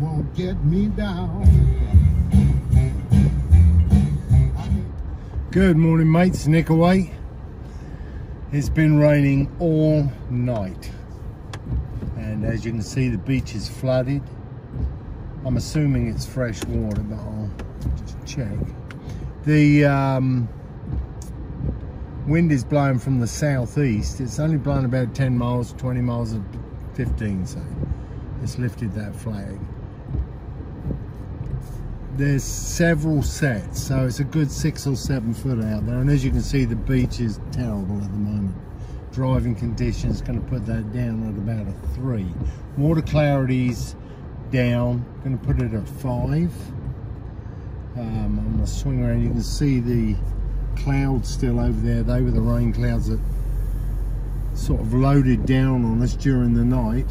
won't get me down. Good morning mates, Nick away. It's been raining all night and as you can see the beach is flooded. I'm assuming it's fresh water but I'll just check. The um, wind is blowing from the southeast. It's only blowing about 10 miles, 20 miles, 15 so it's lifted that flag. There's several sets, so it's a good six or seven foot out there. And as you can see, the beach is terrible at the moment. Driving conditions going to put that down at about a three. Water clarity's down. Going to put it at five. Um, I'm to swing around. You can see the clouds still over there. They were the rain clouds that sort of loaded down on us during the night.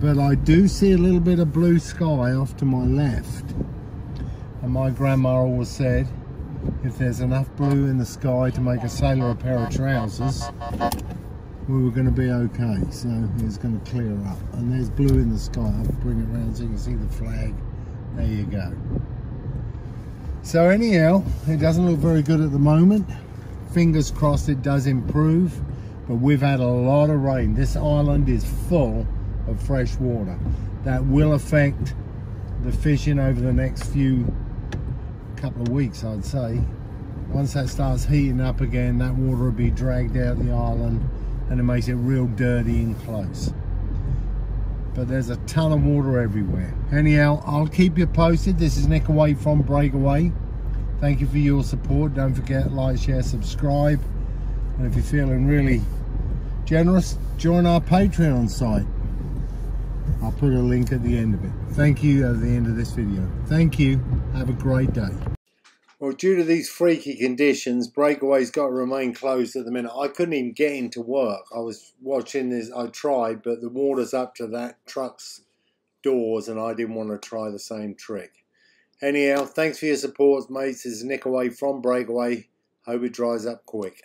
But I do see a little bit of blue sky off to my left. And my grandma always said, if there's enough blue in the sky to make a sailor a pair of trousers, we were going to be okay. So it's going to clear up. And there's blue in the sky. I'll bring it around so you can see the flag. There you go. So anyhow, it doesn't look very good at the moment. Fingers crossed it does improve. But we've had a lot of rain. This island is full of fresh water. That will affect the fishing over the next few couple of weeks, I'd say. Once that starts heating up again, that water will be dragged out the island and it makes it real dirty and close. But there's a ton of water everywhere. Anyhow, I'll keep you posted. This is Nick away from Breakaway. Thank you for your support. Don't forget, like, share, subscribe. And if you're feeling really generous, join our Patreon site. I'll put a link at the end of it. Thank you at the end of this video. Thank you. Have a great day. Well, due to these freaky conditions, Breakaway's got to remain closed at the minute. I couldn't even get into work. I was watching this. I tried, but the water's up to that truck's doors, and I didn't want to try the same trick. Anyhow, thanks for your support, mates. This is Nick away from Breakaway. Hope it dries up quick.